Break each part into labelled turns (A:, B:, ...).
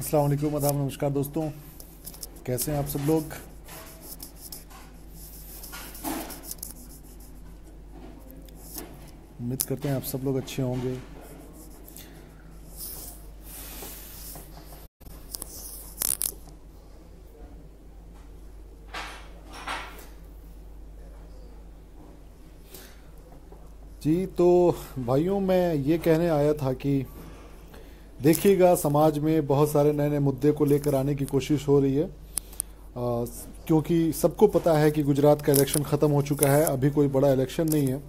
A: अस्सलाम वालेकुम आदाब नमस्कार दोस्तों। कैसे हैं आप सब लोग? उम्मीद करते हैं आप सब लोग अच्छे होंगे। जी तो भाइयों, मैं ये कहने आया था कि देखिएगा समाज में बहुत सारे नए नए मुद्दे को लेकर आने की कोशिश हो रही है। आ, क्योंकि सबको पता है कि गुजरात का इलेक्शन ख़त्म हो चुका है अभी कोई बड़ा इलेक्शन नहीं है। आ,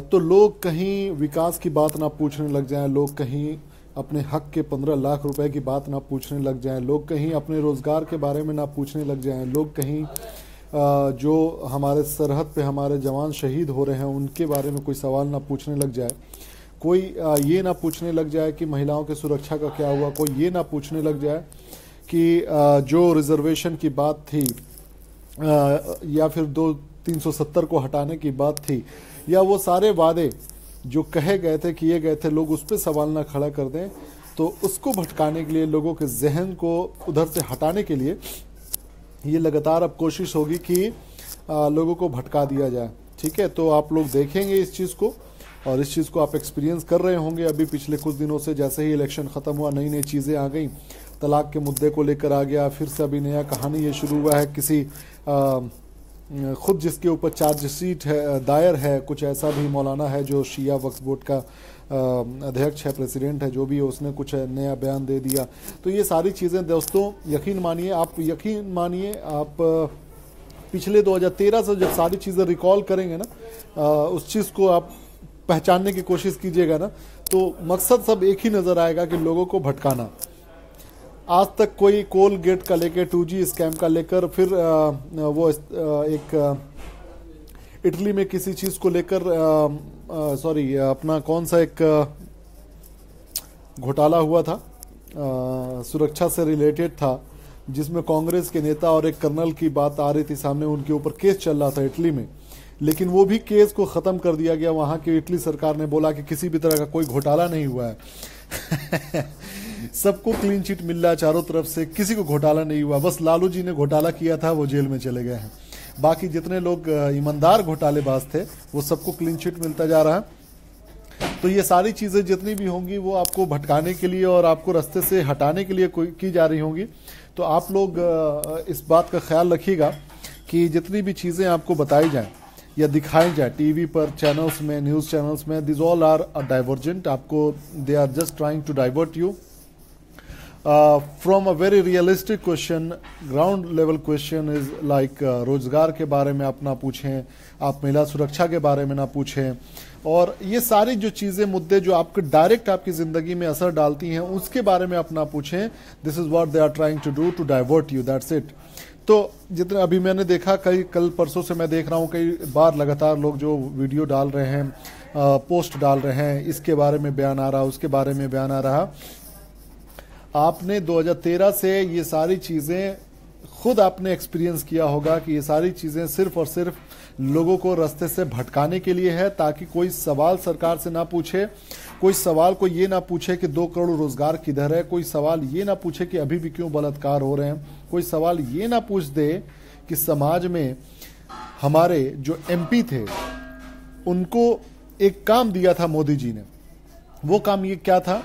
A: तो लोग कहीं विकास की बात ना पूछने लग जाएँ लोग कहीं अपने हक के पंद्रह लाख रुपए की बात ना पूछने लग जाएँ लोग कहीं अपने रोज़गार के बारे में ना पूछने लग जाएँ लोग कहीं जो हमारे सरहद पे हमारे जवान शहीद हो रहे हैं उनके बारे में कोई सवाल ना पूछने लग जाए। कोई ये ना पूछने लग जाए कि महिलाओं की सुरक्षा का क्या हुआ, कोई ये ना पूछने लग जाए कि जो रिजर्वेशन की बात थी या फिर दो, तीन सौ सत्तर को हटाने की बात थी, या वो सारे वादे जो कहे गए थे, किए गए थे, लोग उस पर सवाल ना खड़ा कर दें तो उसको भटकाने के लिए, लोगों के जहन को उधर से हटाने के लिए, ये लगातार अब कोशिश होगी कि लोगों को भटका दिया जाए। ठीक है? तो आप लोग देखेंगे इस चीज़ को। और इस चीज़ को आप एक्सपीरियंस कर रहे होंगे अभी पिछले कुछ दिनों से जैसे ही इलेक्शन ख़त्म हुआ नई नई चीज़ें आ गई। तलाक के मुद्दे को लेकर आ गया फिर से अभी नया कहानी ये शुरू हुआ है किसी आ, खुद जिसके ऊपर चार्जशीट है दायर है कुछ ऐसा भी मौलाना है जो शिया वक्फ बोर्ड का अध्यक्ष है प्रेसिडेंट है जो भी है उसने कुछ नया बयान दे दिया। तो ये सारी चीज़ें दोस्तों यकीन मानिए आप यकीन मानिए आप पिछले 2013 से जब सारी चीज़ें रिकॉल करेंगे ना उस चीज़ को आप पहचानने की कोशिश कीजिएगा ना तो मकसद सब एक ही नज़र आएगा कि लोगों को भटकाना। आज तक कोई कोल गेट का लेकर टू जी स्कैम का लेकर फिर वो एक इटली में किसी चीज़ को लेकर सॉरी अपना कौन सा एक घोटाला हुआ था आ, सुरक्षा से रिलेटेड था जिसमें कांग्रेस के नेता और एक कर्नल की बात आ रही थी सामने उनके ऊपर केस चल रहा था इटली में। लेकिन वो भी केस को ख़त्म कर दिया गया। वहाँ की इटली सरकार ने बोला कि किसी भी तरह का कोई घोटाला नहीं हुआ है। सबको क्लीन चिट मिल रहा चारों तरफ़ से। किसी को घोटाला नहीं हुआ। बस लालू जी ने घोटाला किया था, वो जेल में चले गए हैं। बाकी जितने लोग ईमानदार घोटालेबाज थे, वो सबको क्लीन चिट मिलता जा रहा है। तो ये सारी चीज़ें जितनी भी होंगी, वो आपको भटकाने के लिए और आपको रास्ते से हटाने के लिए की जा रही होंगी। तो आप लोग इस बात का ख्याल रखिएगा कि जितनी भी चीज़ें आपको बताई जाएँ या दिखाई जाए टीवी पर चैनल्स में न्यूज़ चैनल्स में दिस ऑल आर डाइवर्जेंट आपको they are just trying to divert you from a very realistic question ground level question is like रोज़गार के बारे में आप ना पूछें, आप महिला सुरक्षा के बारे में ना पूछें, और ये सारी जो चीज़ें, मुद्दे जो आपके डायरेक्ट आपकी ज़िंदगी में असर डालती हैं, उसके बारे में आप ना पूछें this is what they are trying to do to divert you that's it तो जितने अभी मैंने देखा, कई कल परसों से मैं देख रहा हूँ, कई बार लगातार लोग जो वीडियो डाल रहे हैं पोस्ट डाल रहे हैं, इसके बारे में बयान आ रहा, उसके बारे में बयान आ रहा। आपने 2013 से ये सारी चीज़ें खुद आपने एक्सपीरियंस किया होगा कि ये सारी चीज़ें सिर्फ़ और सिर्फ़ लोगों को रास्ते से भटकाने के लिए है, ताकि कोई सवाल सरकार से ना पूछे, कोई सवाल को ये ना पूछे कि दो करोड़ रोज़गार किधर है, कोई सवाल ये ना पूछे कि अभी भी क्यों बलात्कार हो रहे हैं, कोई सवाल ये ना पूछ दे कि समाज में हमारे जो एमपी थे, उनको एक काम दिया था मोदी जी ने। वो काम ये क्या था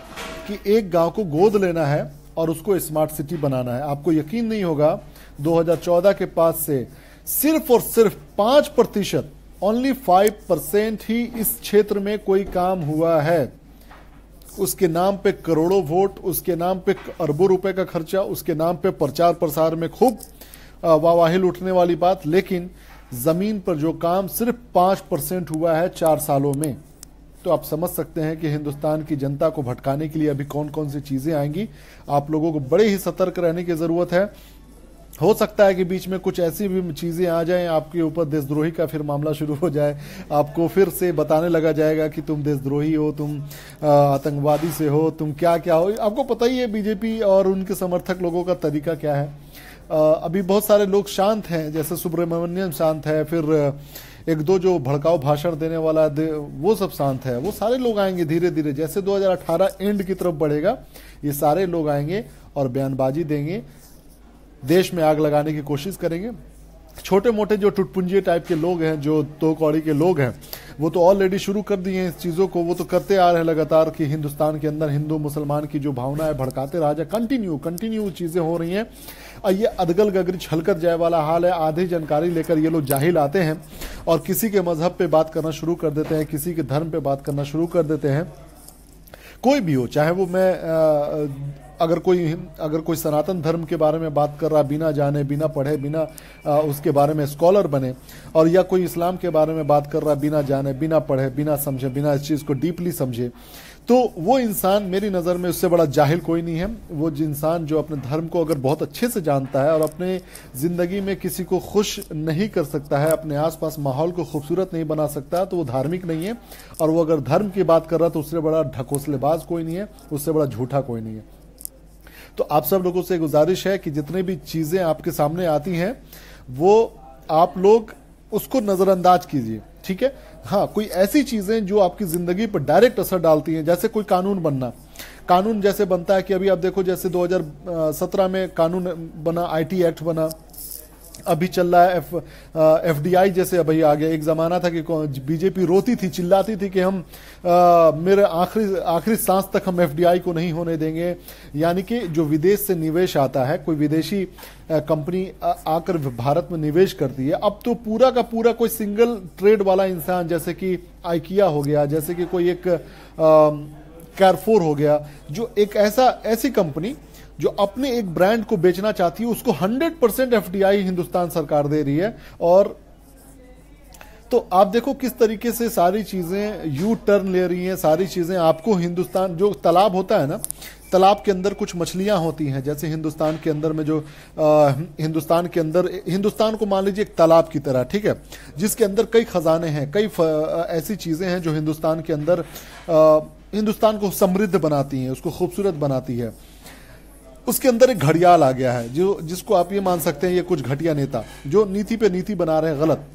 A: कि एक गाँव को गोद लेना है और उसको स्मार्ट सिटी बनाना है। आपको यकीन नहीं होगा 2014 के पास से सिर्फ़ और सिर्फ़ पाँच प्रतिशत ओनली फाइव परसेंट ही इस क्षेत्र में कोई काम हुआ है। उसके नाम पे करोड़ों वोट, उसके नाम पे अरबों रुपए का खर्चा, उसके नाम पे प्रचार प्रसार में खूब वाहवाही लूटने वाली बात, लेकिन ज़मीन पर जो काम सिर्फ़ पाँच परसेंट हुआ है चार सालों में। तो आप समझ सकते हैं कि हिंदुस्तान की जनता को भटकाने के लिए अभी कौन कौन सी चीज़ें आएँगी। आप लोगों को बड़े ही सतर्क रहने की ज़रूरत है। हो सकता है कि बीच में कुछ ऐसी भी चीज़ें आ जाएँ, आपके ऊपर देशद्रोही का फिर मामला शुरू हो जाए। आपको फिर से बताने लगा जाएगा कि तुम देशद्रोही हो, तुम आतंकवादी से हो, तुम क्या क्या हो। आपको पता ही है बीजेपी और उनके समर्थक लोगों का तरीका क्या है। अभी बहुत सारे लोग शांत हैं, जैसे सुब्रमण्यम शांत है, फिर एक दो जो भड़काऊ भाषण देने वाला वो सब शांत है। वो सारे लोग आएँगे धीरे धीरे जैसे 2018 एंड की तरफ़ बढ़ेगा, ये सारे लोग आएँगे और बयानबाजी देंगे। देश में आग लगाने की कोशिश करेंगे। छोटे मोटे जो टुटपुंजी टाइप के लोग हैं, जो दो कौड़ी के लोग हैं, वो तो ऑलरेडी शुरू कर दिए हैं इस चीज़ों को, वो तो करते आ रहे हैं लगातार कि हिंदुस्तान के अंदर हिंदू मुसलमान की जो भावना है भड़काते रहा जाए कंटिन्यू कंटिन्यू चीज़ें हो रही हैं। और ये अदगल गगरी छलकर जाए वाला हाल है, आधी जानकारी लेकर ये लोग जाहिल आते हैं और किसी के मज़हब पे बात करना शुरू कर देते हैं, किसी के धर्म पे बात करना शुरू कर देते हैं। कोई भी हो, चाहे वो मैं अगर कोई अगर कोई सनातन धर्म के बारे में बात कर रहा, बिना जाने, बिना पढ़े, बिना उसके बारे में स्कॉलर बने, और या कोई इस्लाम के बारे में बात कर रहा, बिना जाने, बिना पढ़े, बिना समझे, बिना इस चीज़ को डीपली समझे तो वो इंसान मेरी नज़र में उससे बड़ा जाहिल कोई नहीं है। वो इंसान जो अपने धर्म को अगर बहुत अच्छे से जानता है और अपने ज़िंदगी में किसी को खुश नहीं कर सकता है, अपने आसपास माहौल को खूबसूरत नहीं बना सकता तो वो धार्मिक नहीं है। और वो अगर धर्म की बात कर रहा है तो उससे बड़ा ढकोसलेबाज कोई नहीं है, उससे बड़ा झूठा कोई नहीं है। तो आप सब लोगों से गुजारिश है कि जितने भी चीज़ें आपके सामने आती हैं, वो आप लोग उसको नज़रअंदाज कीजिए, ठीक है? हाँ कोई ऐसी चीज़ें जो आपकी ज़िंदगी पर डायरेक्ट असर डालती हैं, जैसे कोई कानून बनना। कानून जैसे बनता है कि अभी आप देखो, जैसे 2017 में कानून बना आईटी एक्ट बना। अभी चल रहा है एफ़ एफ़ डी आई जैसे अभी आ गया एक जमाना था कि बीजेपी रोती थी चिल्लाती थी कि हम आ, मेरे आखिरी आखिरी सांस तक हम एफ़ डी आई को नहीं होने देंगे। यानी कि जो विदेश से निवेश आता है कोई विदेशी कंपनी आकर भारत में निवेश करती है अब तो पूरा का पूरा कोई सिंगल ट्रेड वाला इंसान जैसे कि आइकिया हो गया जैसे कि कोई एक कैरफोर हो गया जो एक ऐसा ऐसी कंपनी जो अपने एक ब्रांड को बेचना चाहती है उसको 100 परसेंट एफडीआई हिंदुस्तान सरकार दे रही है। और तो आप देखो किस तरीके से सारी चीज़ें यू टर्न ले रही हैं सारी चीज़ें आपको हिंदुस्तान जो तालाब होता है ना तालाब के अंदर कुछ मछलियाँ होती हैं जैसे हिंदुस्तान के अंदर में जो आ, हिंदुस्तान के अंदर हिंदुस्तान को मान लीजिए एक तालाब की तरह ठीक है जिसके अंदर कई खजाने हैं कई ऐसी चीज़ें हैं जो हिंदुस्तान के अंदर आ, हिंदुस्तान को समृद्ध बनाती हैं उसको खूबसूरत बनाती है। उसके अंदर एक घड़ियाल आ गया है, जो, जिसको आप ये मान सकते हैं ये कुछ घटिया नेता, जो नीति पे नीति बना रहे हैं, गलत।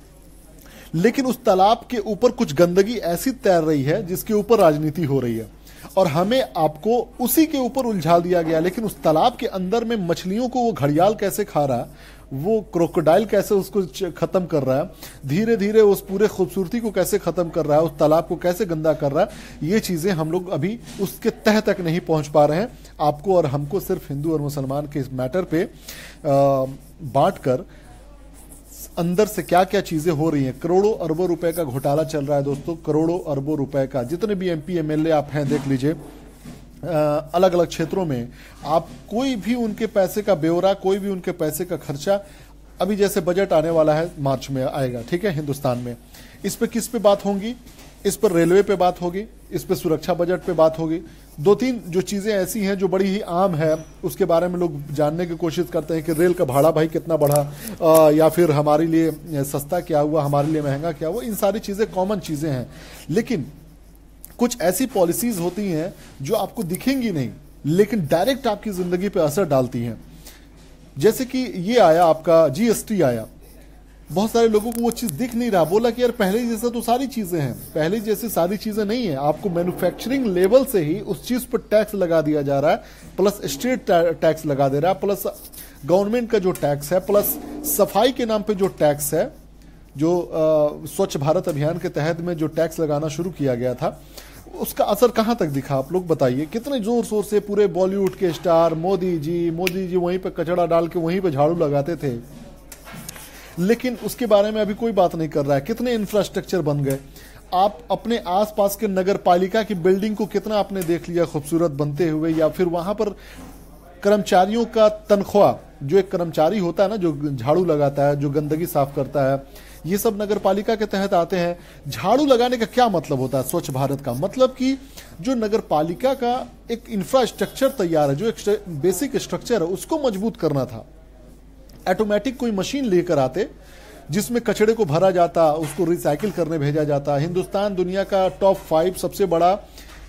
A: लेकिन उस तालाब के ऊपर कुछ गंदगी ऐसी तैर रही है, जिसके ऊपर राजनीति हो रही है। और हमें आपको उसी के ऊपर उलझा दिया गया, लेकिन उस तालाब के अंदर में मछलियों को वो घड़ियाल कैसे खा रहा वो क्रोकोडाइल कैसे उसको खत्म कर रहा है धीरे धीरे उस पूरे खूबसूरती को कैसे खत्म कर रहा है, उस तालाब को कैसे गंदा कर रहा है, ये चीज़ें हम लोग अभी उसके तह तक नहीं पहुँच पा रहे हैं। आपको और हमको सिर्फ़ हिंदू और मुसलमान के इस मैटर पे बांट कर अंदर से क्या क्या चीज़ें हो रही हैं। करोड़ों अरबों रुपए का घोटाला चल रहा है दोस्तों, करोड़ों अरबों रुपए का। जितने भी एमपी एमएलए आप हैं, देख लीजिए अलग अलग क्षेत्रों में आप कोई भी उनके पैसे का ब्यौरा कोई भी उनके पैसे का खर्चा अभी जैसे बजट आने वाला है मार्च में आएगा ठीक है हिंदुस्तान में। इस पे किस पे बात होगी? इस पर रेलवे पे बात होगी इस पे सुरक्षा बजट पे बात होगी। दो तीन जो चीज़ें ऐसी हैं जो बड़ी ही आम है उसके बारे में लोग जानने की कोशिश करते हैं कि रेल का भाड़ा भाई कितना बढ़ा आ, या फिर हमारे लिए सस्ता क्या हुआ हमारे लिए महँगा क्या हुआ इन सारी चीज़ें कॉमन चीज़ें हैं। लेकिन कुछ ऐसी पॉलिसीज़ होती हैं जो आपको दिखेंगी नहीं, लेकिन डायरेक्ट आपकी ज़िंदगी पे असर डालती हैं। जैसे कि ये आया आपका जीएसटी आया। बहुत सारे लोगों को वो चीज़ दिख नहीं रहा। बोला कि यार, पहले जैसा तो सारी चीज़ें हैं, पहले जैसे सारी चीज़ें नहीं है। आपको मैन्युफैक्चरिंग लेवल से ही उस चीज़ पर टैक्स लगा दिया जा रहा है प्लस स्टेट टैक्स लगा दे रहा है प्लस गवर्नमेंट का जो टैक्स है प्लस सफ़ाई के नाम पे जो टैक्स है जो स्वच्छ भारत अभियान के तहत में जो टैक्स लगाना शुरू किया गया था, उसका असर कहाँ तक दिखा? आप लोग बताइए। कितने ज़ोर शोर से पूरे बॉलीवुड के स्टार, मोदी जी मोदी जी वहीं पर कचड़ा डाल के वहीं पे झाड़ू लगाते थे। लेकिन उसके बारे में अभी कोई बात नहीं कर रहा है। कितने इंफ्रास्ट्रक्चर बन गए? आप अपने आसपास के नगर पालिका की बिल्डिंग को कितना आपने देख लिया खूबसूरत बनते हुए, या फिर वहाँ पर कर्मचारियों का तनख्वाह, जो एक कर्मचारी होता है ना, जो झाड़ू लगाता है, जो गंदगी साफ़ करता है ये सब नगर पालिका के तहत आते हैं। झाड़ू लगाने का क्या मतलब होता है? स्वच्छ भारत का मतलब कि जो नगर पालिका का एक इंफ्रास्ट्रक्चर तैयार है, जो एक बेसिक स्ट्रक्चर है, उसको मज़बूत करना था। ऑटोमेटिक कोई मशीन लेकर आते, जिसमें कचड़े को भरा जाता, उसको रिसाइकिल करने भेजा जाता। हिंदुस्तान दुनिया का टॉप फाइव सबसे बड़ा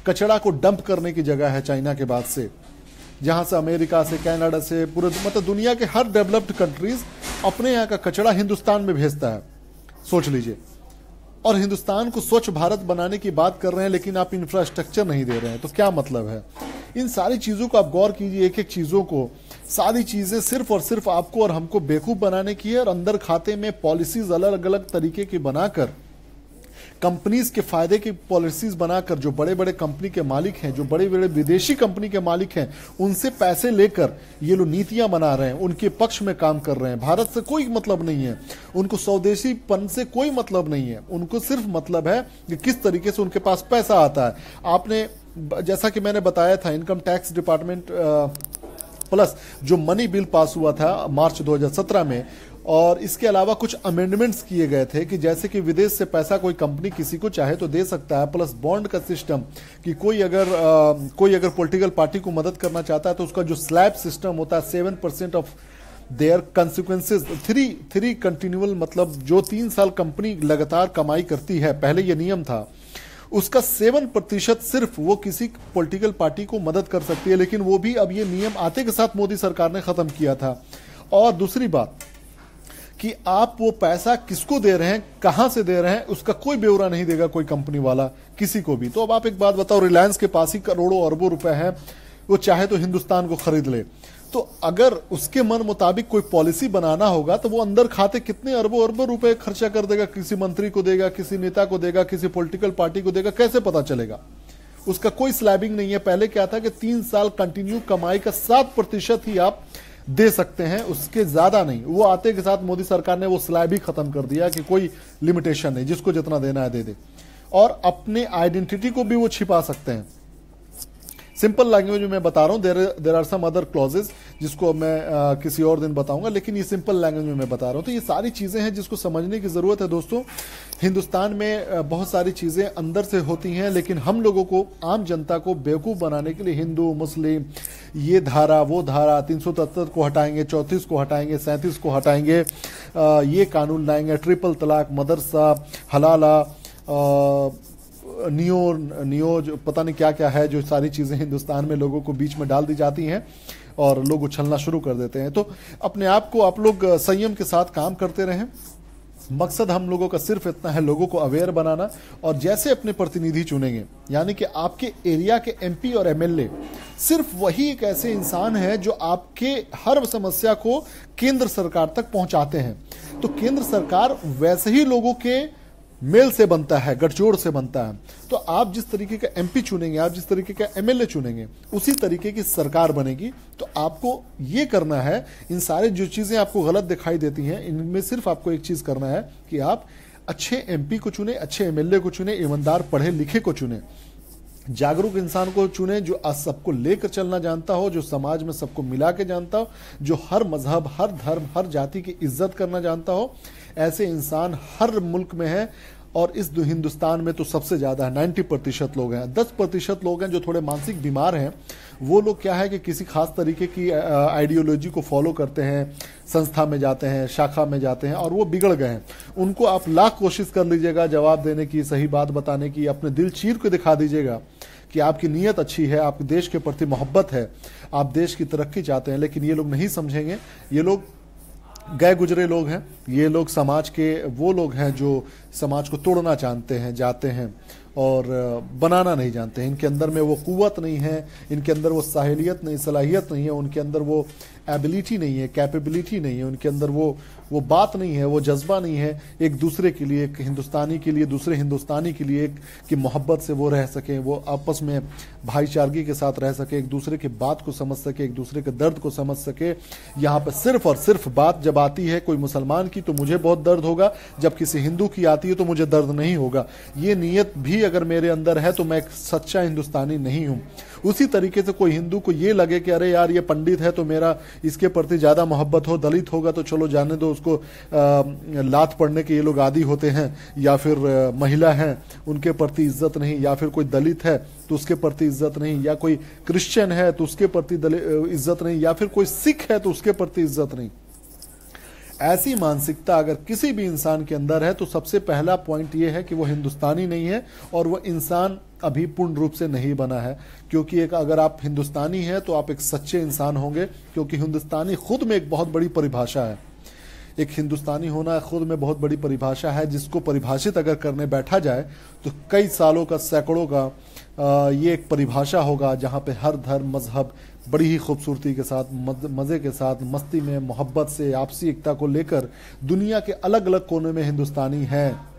A: कचड़ा को डंप करने की जगह है चाइना के बाद से। जहाँ से अमेरिका से, कनाडा से, पूरे मतलब दुनिया के हर डेवलप्ड कंट्रीज़ अपने यहाँ का कचड़ा हिंदुस्तान में भेजता है। सोच लीजिए। और हिंदुस्तान को स्वच्छ भारत बनाने की बात कर रहे हैं, लेकिन आप इंफ्रास्ट्रक्चर नहीं दे रहे हैं। तो क्या मतलब है? इन सारी चीज़ों को आप गौर कीजिए एक एक चीज़ों को। सारी चीज़ें सिर्फ़ और सिर्फ़ आपको और हमको बेवकूफ़ बनाने की है, और अंदर खाते में पॉलिसीज़ अलग अलग तरीके की बनाकर कंपनीज़ के फ़ायदे की पॉलिसीज़ बनाकर जो बड़े बड़े कंपनी के मालिक हैं, जो बड़े बड़े विदेशी कंपनी के मालिक हैं, उनसे पैसे लेकर ये लोग नीतियाँ बना रहे हैं, उनके पक्ष में काम कर रहे हैं। भारत से कोई मतलब नहीं है। उनको स्वदेशीपन से कोई मतलब नहीं है। उनको सिर्फ़ मतलब है कि किस तरीके से उनके पास पैसा आता है। आपने जैसा कि मैंने बताया था, इनकम टैक्स डिपार्टमेंट प्लस जो मनी बिल पास हुआ था मार्च 2017 में और इसके अलावा कुछ अमेंडमेंट्स किए गए थे कि जैसे कि विदेश से पैसा कोई कंपनी किसी को चाहे तो दे सकता है प्लस बॉन्ड का सिस्टम कि कोई अगर आ, कोई अगर पॉलिटिकल पार्टी को मदद करना चाहता है तो उसका जो स्लैब सिस्टम होता है seven percent of their consequences three three continual मतलब जो तीन साल कंपनी लगातार कमाई करती है पहले यह नियम था उसका सेवन प्रतिशत सिर्फ़ वो किसी पॉलिटिकल पार्टी को मदद कर सकती है लेकिन वो भी अब ये नियम आते के साथ मोदी सरकार ने खत्म किया था। और दूसरी बात कि आप वो पैसा किसको दे रहे हैं, कहाँ से दे रहे हैं, उसका कोई ब्यौरा नहीं देगा कोई कंपनी वाला, किसी को भी। तो अब आप एक बात बताओ रिलायंस के पास ही करोड़ों अरबों रुपए हैं, वो चाहे तो हिंदुस्तान को खरीद ले। तो अगर उसके मन मुताबिक कोई पॉलिसी बनाना होगा तो वो अंदर खाते कितने अरबों अरबों रुपए खर्चा कर देगा, किसी मंत्री को देगा, किसी नेता को देगा, किसी पॉलिटिकल पार्टी को देगा, कैसे पता चलेगा? उसका कोई स्लैबिंग नहीं है। पहले क्या था कि तीन साल कंटिन्यू कमाई का सात प्रतिशत ही आप दे सकते हैं, उसके ज़्यादा नहीं। वो आते के साथ मोदी सरकार ने वो स्लैब ही खत्म कर दिया कि कोई लिमिटेशन नहीं, जिसको जितना देना है दे दे। और अपने आइडेंटिटी को भी वो छिपा सकते हैं। सिंपल लैंग्वेज में मैं बता रहा हूँ there there are some other clauses जिसको मैं आ, किसी और दिन बताऊँगा लेकिन ये सिंपल लैंग्वेज में मैं बता रहा हूँ। तो ये सारी चीज़ें हैं जिसको समझने की ज़रूरत है दोस्तों। हिंदुस्तान में बहुत सारी चीज़ें अंदर से होती हैं लेकिन हम लोगों को आम जनता को बेवकूफ़ बनाने के लिए हिंदू मुस्लिम ये धारा वो धारा तीन को हटाएँगे चौंतीस को हटाएँगे सैंतीस को हटाएँगे आ, ये कानून लाएँगे ट्रिपल तलाक मदरसा हलाला नियो नियो जो पता नहीं क्या क्या है, जो सारी चीज़ें हिंदुस्तान में लोगों को बीच में डाल दी जाती हैं और लोग उछलना शुरू कर देते हैं। तो अपने आप को आप लोग संयम के साथ काम करते रहें। मकसद हम लोगों का सिर्फ़ इतना है लोगों को अवेयर बनाना और जैसे अपने प्रतिनिधि चुनेंगे, यानी कि आपके एरिया के एमपी और एमएलए, सिर्फ़ वही एक ऐसे इंसान है जो आपके हर समस्या को केंद्र सरकार तक पहुंचाते हैं। तो केंद्र सरकार वैसे ही लोगों के मेल से बनता है, गठजोड़ से बनता है। तो आप जिस तरीके का एमपी चुनेंगे, आप जिस तरीके का एमएलए चुनेंगे, उसी तरीके की सरकार बनेगी। तो आपको ये करना है, इन सारे जो चीज़ें आपको गलत दिखाई देती हैं, इनमें सिर्फ़ आपको एक चीज़ करना है कि आप अच्छे एमपी को चुने, अच्छे एमएलए को चुने, ईमानदार पढ़े लिखे को चुने। जागरूक इंसान को चुने जो सबको लेकर चलना जानता हो, जो समाज में सबको मिला के जानता हो, जो हर मज़हब, हर धर्म, हर जाति की इज़्ज़त करना जानता हो। ऐसे इंसान हर मुल्क में है और इस हिंदुस्तान में तो सबसे ज़्यादा है नाइन्टी प्रतिशत लोग हैं। दस प्रतिशत लोग हैं जो थोड़े मानसिक बीमार हैं। वो लोग क्या है कि किसी खास तरीके की आइडियोलॉजी को फॉलो करते हैं, संस्था में जाते हैं, शाखा में जाते हैं और वो बिगड़ गए हैं। उनको आप लाख कोशिश कर लीजिएगा जवाब देने की, सही बात बताने की, अपने दिल चीर को दिखा दीजिएगा कि आपकी नीयत अच्छी है, आपके देश के प्रति मोहब्बत है, आप देश की तरक्की चाहते हैं, लेकिन ये लोग नहीं समझेंगे। ये लोग गए गुजरे लोग हैं, ये लोग समाज के, वो लोग हैं जो समाज को तोड़ना जानते हैं, जाते हैं और बनाना नहीं जानते हैं। इनके अंदर में वो कुवत नहीं है, इनके अंदर वो साहलियत नहीं, सलाहियत नहीं है, उनके अंदर वो एबिलिटी नहीं है कैपेबिलिटी नहीं है, उनके अंदर वो वो बात नहीं है, वो जज्बा नहीं है एक दूसरे के लिए, एक हिंदुस्तानी के लिए, दूसरे हिंदुस्तानी के लिए एक, कि मोहब्बत से वो रह सकें, वो आपस में भाईचारगी के साथ रह सके, एक दूसरे की बात को समझ सके, एक दूसरे के दर्द को समझ सके। यहाँ पर सिर्फ़ और सिर्फ़ बात जब आती है कोई मुसलमान की तो मुझे बहुत दर्द होगा, जब किसी हिंदू की आती है तो मुझे दर्द नहीं होगा। ये नीयत भी अगर मेरे अंदर है तो मैं एक सच्चा हिंदुस्तानी नहीं हूँ। उसी तरीके से कोई हिंदू को ये लगे कि अरे यार, ये पंडित है तो मेरा इसके प्रति ज़्यादा मोहब्बत हो, दलित होगा तो चलो जाने दो उसको लात पड़ने के ये लोग आदि होते हैं, या फिर महिला हैं, उनके प्रति इज़्ज़त नहीं, या फिर कोई दलित है तो उसके प्रति इज़्ज़त नहीं, या कोई क्रिश्चियन है तो उसके प्रति इज़्ज़त नहीं, या फिर कोई सिख है तो उसके प्रति इज़्ज़त नहीं। ऐसी मानसिकता अगर किसी भी इंसान के अंदर है तो सबसे पहला पॉइंट यह है कि वो हिंदुस्तानी नहीं है और वो इंसान अभी पूर्ण रूप से नहीं बना है, क्योंकि एक अगर आप हिंदुस्तानी हैं तो आप एक सच्चे इंसान होंगे, क्योंकि हिंदुस्तानी खुद में एक बहुत बड़ी परिभाषा है। एक हिंदुस्तानी होना खुद में बहुत बड़ी परिभाषा है, जिसको परिभाषित अगर करने बैठा जाए तो कई सालों का, सैकड़ों का ये एक परिभाषा होगा, जहाँ पे हर धर्म, मज़हब बड़ी ही खूबसूरती के साथ, मज़े के साथ, मस्ती में, मोहब्बत से, आपसी एकता को लेकर दुनिया के अलग अलग कोने में हिंदुस्तानी है।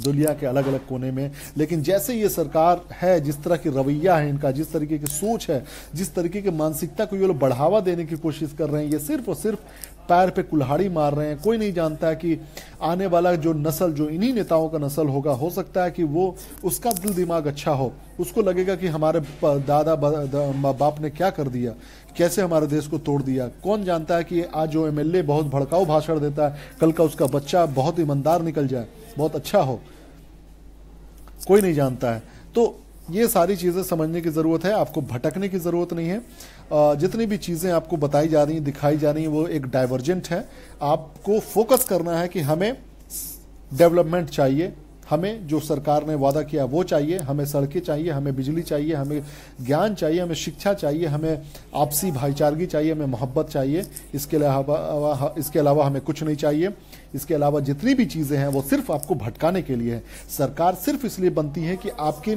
A: दुनिया के अलग अलग कोने में। लेकिन जैसे ये सरकार है, जिस तरह की रवैया है इनका, जिस तरीके की सोच है, जिस तरीके की मानसिकता को ये लोग बढ़ावा देने की कोशिश कर रहे हैं, ये सिर्फ़ और सिर्फ़ पैर पे कुल्हाड़ी मार रहे हैं। कोई नहीं जानता कि आने वाला जो नस्ल, जो इन्हीं नेताओं का नस्ल होगा, हो सकता है कि वो, उसका दिल दिमाग अच्छा हो। उसको लगेगा कि हमारे दादा बाप ने क्या कर दिया? कैसे हमारे देश को तोड़ दिया? कौन जानता है कि आज जो एमएलए बहुत भड़काऊ भाषण देता है, कल का उसका बच्चा बहुत ईमानदार निकल जाए? बहुत अच्छा हो। कोई नहीं जानता है। तो ये सारी चीज़ें समझने की ज़रूरत है, आपको भटकने की ज़रूरत नहीं है। जितनी भी चीज़ें आपको बताई जा रही हैं, दिखाई जा रही हैं, वो एक डाइवर्जेंट है। आपको फोकस करना है कि हमें डेवलपमेंट चाहिए, हमें जो सरकार ने वादा किया वो चाहिए, हमें सड़कें चाहिए, हमें बिजली चाहिए, हमें ज्ञान चाहिए, हमें शिक्षा चाहिए, हमें आपसी भाईचारगी चाहिए, हमें मोहब्बत चाहिए, इसके अलावा इसके अलावा हमें कुछ नहीं चाहिए। इसके अलावा जितनी भी चीज़ें हैं, वो सिर्फ़ आपको भटकाने के लिए है। सरकार सिर्फ़ इसलिए बनती है कि आपकी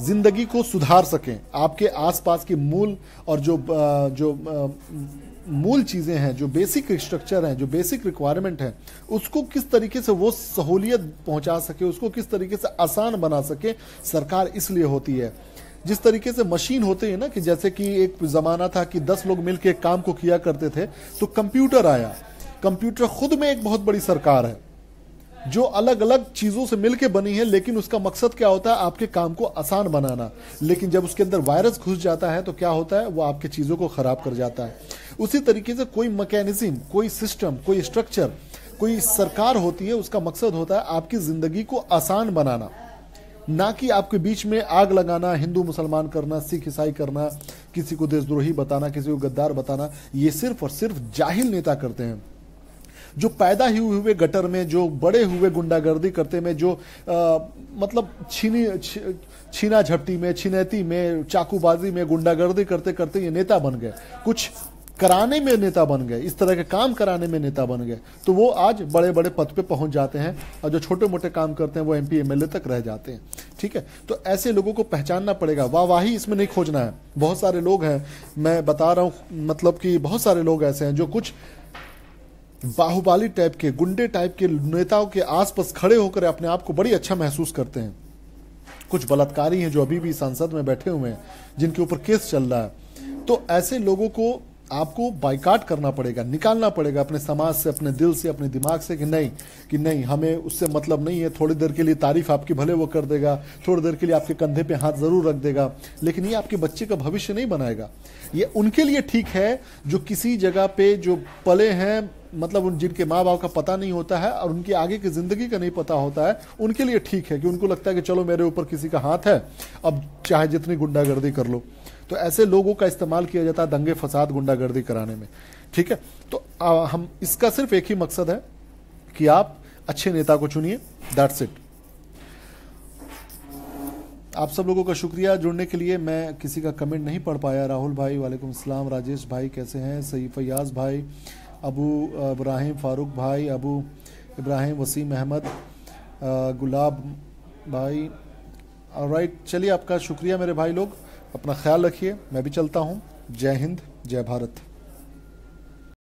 A: ज़िंदगी को सुधार सकें। आपके आसपास के मूल और जो जो मूल चीज़ें हैं, जो बेसिक स्ट्रक्चर हैं, जो बेसिक रिक्वायरमेंट है, उसको किस तरीके से वो सहूलियत पहुँचा सके, उसको किस तरीके से आसान बना सके, सरकार इसलिए होती है। जिस तरीके से मशीन होते हैं ना, कि जैसे कि एक ज़माना था कि दस लोग मिलकर काम को किया करते थे तो कंप्यूटर आया। कंप्यूटर खुद में एक बहुत बड़ी सरकार है, जो अलग अलग चीज़ों से मिलकर बनी है, लेकिन उसका मकसद क्या होता है? आपके काम को आसान बनाना। लेकिन जब उसके अंदर वायरस घुस जाता है तो क्या होता है? वो आपके चीज़ों को खराब कर जाता है। उसी तरीके से कोई मैकेनिज्म कोई सिस्टम कोई स्ट्रक्चर कोई सरकार होती है, उसका मकसद होता है आपकी ज़िंदगी को आसान बनाना। ना कि आपके बीच में आग लगाना, हिंदू मुसलमान करना, सिख ईसाई करना, किसी को देशद्रोही बताना, किसी को गद्दार बताना। ये सिर्फ़ और सिर्फ़ जाहिल नेता करते हैं। जो पैदा ही हुए गटर में जो बड़े हुए गुंडागर्दी करते में जो आ, मतलब छीनी छीना झपटी में छिनैती में चाकूबाजी में गुंडागर्दी करते करते ये नेता बन गए। कुछ कराने में नेता बन गए इस तरह के काम कराने में नेता बन गए। तो वो आज बड़े बड़े पद पे पहुँच जाते हैं और जो छोटे मोटे काम करते हैं वो एमपी एमएलए तक रह जाते हैं। ठीक है? तो ऐसे लोगों को पहचानना पड़ेगा। वाह वाही इसमें नहीं खोजना है। बहुत सारे लोग हैं। मैं बता रहा हूँ मतलब कि बहुत सारे लोग ऐसे हैं जो कुछ बाहुबाली टाइप के, गुंडे टाइप के, नेताओं के आसपास खड़े होकर अपने आप को बड़ी अच्छा महसूस करते हैं। कुछ बलात्कारी हैं जो अभी भी संसद में बैठे हुए हैं, जिनके ऊपर केस चल रहा है। तो ऐसे लोगों को आपको बाइकाट करना पड़ेगा, निकालना पड़ेगा अपने समाज से, अपने दिल से, अपने दिमाग से कि नहीं कि नहीं, हमें उससे मतलब नहीं है, थोड़ी देर के लिए तारीफ़ आपकी भले वो कर देगा, थोड़ी देर के लिए आपके कंधे पे हाथ ज़रूर रख देगा, लेकिन ये आपके बच्चे का भविष्य नहीं बनाएगा। ये उनके लिए ठीक है जो किसी जगह पे जो पले हैं मतलब उन जिनके माँ बाप का पता नहीं होता है और उनकी आगे की ज़िंदगी का नहीं पता होता है, उनके लिए ठीक है कि उनको लगता है कि चलो मेरे ऊपर किसी का हाथ है, अब चाहे जितनी गुंडागर्दी कर लो। तो ऐसे लोगों का इस्तेमाल किया जाता है दंगे फसाद गुंडागर्दी कराने में। ठीक है? तो आ, हम इसका सिर्फ़ एक ही मकसद है कि आप अच्छे नेता को चुनिए। दैट्स इट आप सब लोगों का शुक्रिया। जुड़ने के लिए मैं किसी का कमेंट नहीं पढ़ पाया। राहुल भाई वालेकुम सलाम। राजेश भाई कैसे हैं? सही फयाज भाई अबू इब्राहिम फ़ारूक भाई अबू इब्राहिम वसीम अहमद गुलाब भाई। राइट चलिए आपका शुक्रिया मेरे भाई लोग। अपना ख्याल रखिए। मैं भी चलता हूँ। जय हिंद जय भारत।